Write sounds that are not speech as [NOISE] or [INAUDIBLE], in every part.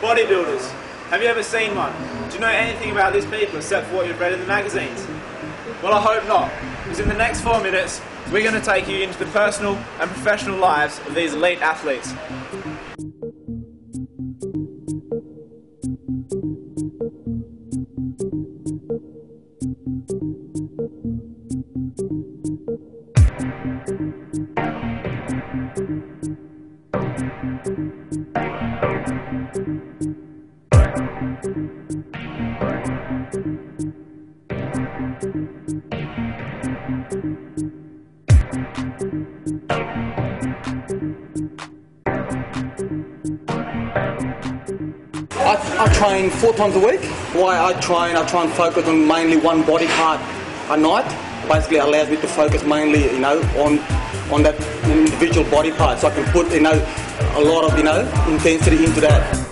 Bodybuilders. Have you ever seen one? Do you know anything about these people except for what you've read in the magazines? Well, I hope not, because in the next four minutes, we're going to take you into the personal and professional lives of these elite athletes. I, train four times a week. Why I train, I try and focus on mainly one body part a night. Basically allows me to focus mainly, you know, on on that individual body part. So I can put, you know, a lot of, you know, intensity into that.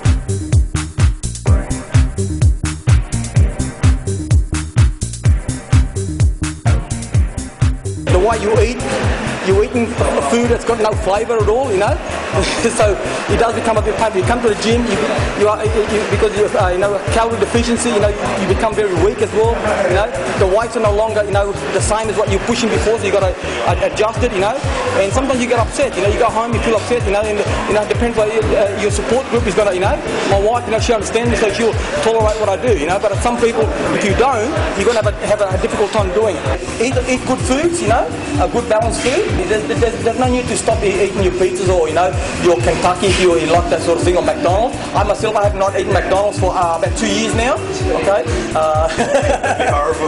the way you eat, you're eating food that's got no flavour at all, you know. [LAUGHS] so it does become a bit painful. You come to the gym, you, you are you, because you uh, you know calorie deficiency, you know you become very weak as well. You know the weights are no longer you know the same as what you're pushing before, so you got to uh, adjust it, you know. And sometimes you get upset, you know. You go home, you feel upset, you know. And you know it depends what uh, your support group is gonna, you know. My wife, you know, she understands me, so she'll tolerate what I do, you know. But some people, if you don't, you're gonna have a, have a difficult time doing it. Eat, eat good foods, you know, a good balanced food. There's, there's, there's no need to stop eating your pizzas or you know your Kentucky if you like that sort of thing or McDonald's. I myself I have not eaten McDonald's for uh, about two years now. Okay. Uh,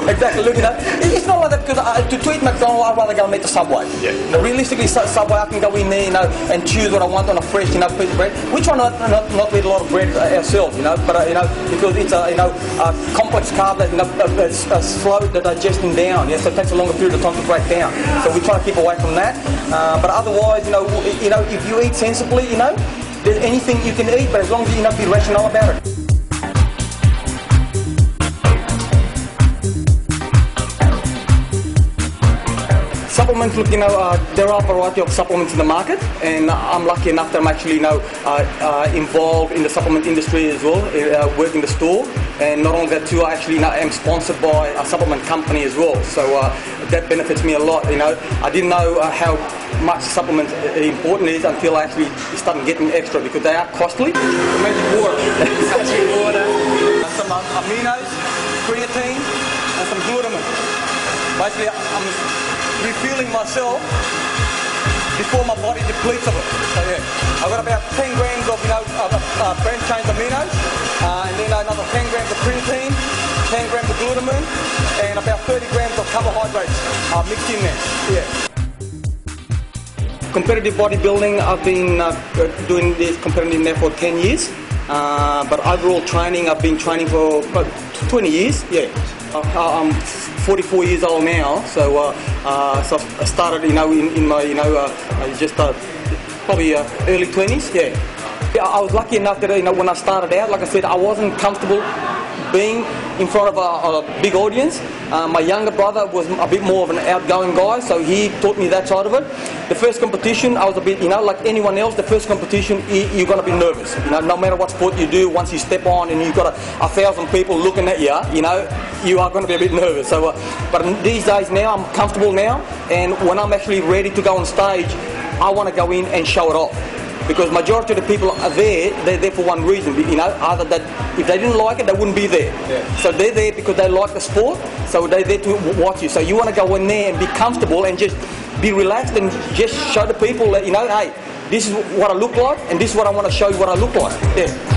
[LAUGHS] exactly. Look, know, it- it's not like that because I, to, to eat McDonald's, I'd rather go and eat the Subway. Yeah. Know, realistically, Su- Subway, I can go in there, you know, and choose what I want on a fresh, you know, piece of bread. We try not not, not to eat a lot of bread uh, ourselves, you know, but uh, you know, because it's a you know a complex carb that you know uh, uh, uh, slow the digesting down. Yeah, so it takes a longer period of time to break down. So we try to keep away from that. Uh, but otherwise, you know, you know, if you eat sensibly, you know, there's anything you can eat, but as long as you know, be rational about it. Supplements, look, you know, uh, there are a variety of supplements in the market, and I'm lucky enough that I'm actually, you know, uh, uh, involved in the supplement industry as well, uh, work in the store, and not only that too, I actually know, am sponsored by a supplement company as well, so uh, that benefits me a lot, you know. I didn't know uh, how much supplement important is until I actually started getting extra because they are costly. Magic water, magic water, some uh, aminos, creatine, and some glutamine. Basically, I'm refueling myself before my body depletes of it. So yeah, I've got about 10 grams of, you know, uh, uh, branched chain aminos, uh, and then another 10 grams of creatine, 10 grams of glutamine, and about 30 grams of carbohydrates uh, mixed in there. Yeah. Competitive bodybuilding, I've been uh, doing this competitive for 10 years. Uh, but overall training, I've been training for about 20 years. Yeah, uh, I'm 44 years old now, so uh, uh, so I started, you know, in, in my, you know, uh, just uh, probably early 20s. Yeah. I was lucky enough that you know when I started out, like I said, I wasn't comfortable being in front of a, a big audience. Uh, my younger brother was a bit more of an outgoing guy, so he taught me that side of it. The first competition, I was a bit, you know, like anyone else, the first competition, you're going to be nervous. You know, no matter what sport you do, once you step on and you've got a, a thousand people looking at you, you know, you are going to be a bit nervous. So, uh, but these days now, I'm comfortable now, and when I'm actually ready to go on stage, I want to go in and show it off because majority of the people are there, they're there for one reason, you know, either that if they didn't like it, they wouldn't be there. So they're there because they like the sport, so they're there to watch you. So you want to go in there and be comfortable and just be relaxed and just show the people that, you know, hey, this is what I look like and this is what I want to show you what I look like. Yeah.